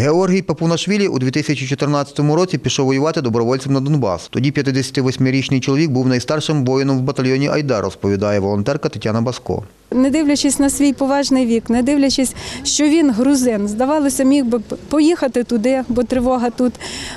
Георгій Папунашвілі у 2014 році пішов воювати добровольцем на Донбас. Тоді 58-річний чоловік був найстаршим воїном в батальйоні Айдар, розповідає волонтерка Тетяна Баско. Не дивлячись на свій поважний вік, не дивлячись, що він грузин, здавалося, міг би поїхати туди, бо тривога тут.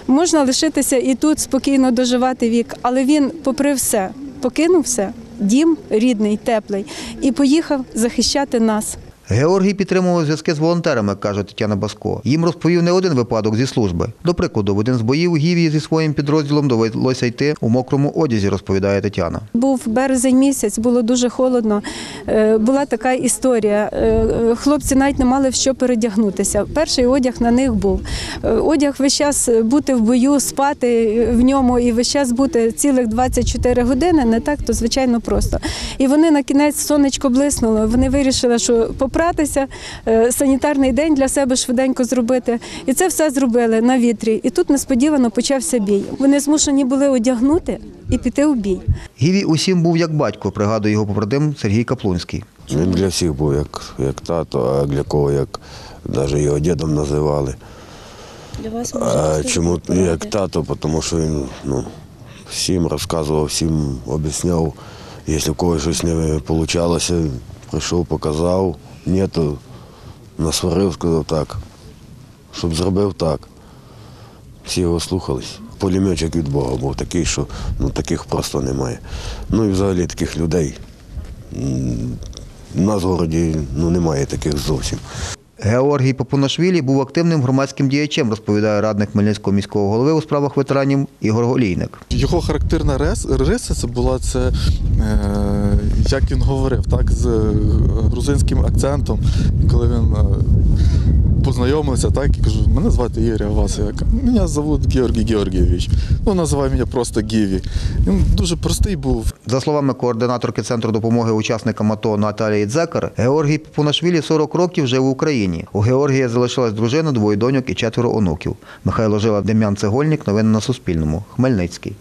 Можна лишитися і тут спокійно доживати вік, але він, попри все, покинув все, дім рідний, теплий, і поїхав захищати нас. Георгій підтримував зв'язки з волонтерами, каже Тетяна Баско. Їм розповів не один випадок зі служби. До прикладу, в один з боїв Гівії зі своїм підрозділом довелося йти у мокрому одязі, розповідає Тетяна. Був березень місяць, було дуже холодно. Е, Була така історія. Е, е, Хлопці навіть не мали в що передягнутися. Перший одяг на них був. Одяг весь час бути в бою, спати в ньому і весь час бути цілих 24 години не так, то звичайно просто. І вони на кінець сонечко блиснуло. Вони вирішили, що попратися, е, санітарний день для себе швиденько зробити. І це все зробили на вітрі. І тут несподівано почався бій. Вони змушені були одягнути і піти у бій. Гівій усім був як батько, пригадує його побратим Сергій Каплунський. Він для всіх був як, як тато, а для кого як навіть його дідом називали. Для вас А чому як тато? Тому що він ну, всім розказував, всім об'ясняв. Якщо в когось щось не вийшло, прийшов, показав, ні, то насварив, сказав так, щоб зробив так. Всі його слухались. Пулеметчик від Бога був такий, що ну, таких просто немає. Ну і взагалі таких людей. У нас в городі ну, немає таких зовсім. Георгій Папунашвілі був активним громадським діячем, розповідає радник Хмельницького міського голови у справах ветеранів Ігор Голійник. Його характерна риса це була це, е, як він говорив, так, з е, грузинським акцентом. Коли він познайомився, так, і кажу, мене звати Ігор, а? Мене звуть Георгій Георгійович. Ну, називай мене просто Гіві. Він дуже простий був. За словами координаторки Центру допомоги учасникам АТО Наталії Дзекар, Георгій Папунашвілі 40 років жив в Україні. У Георгія залишилась дружина, двоє доньок і четверо онуків. Михайло Жила, Дем'ян Цегольник. Новини на Суспільному. Хмельницький.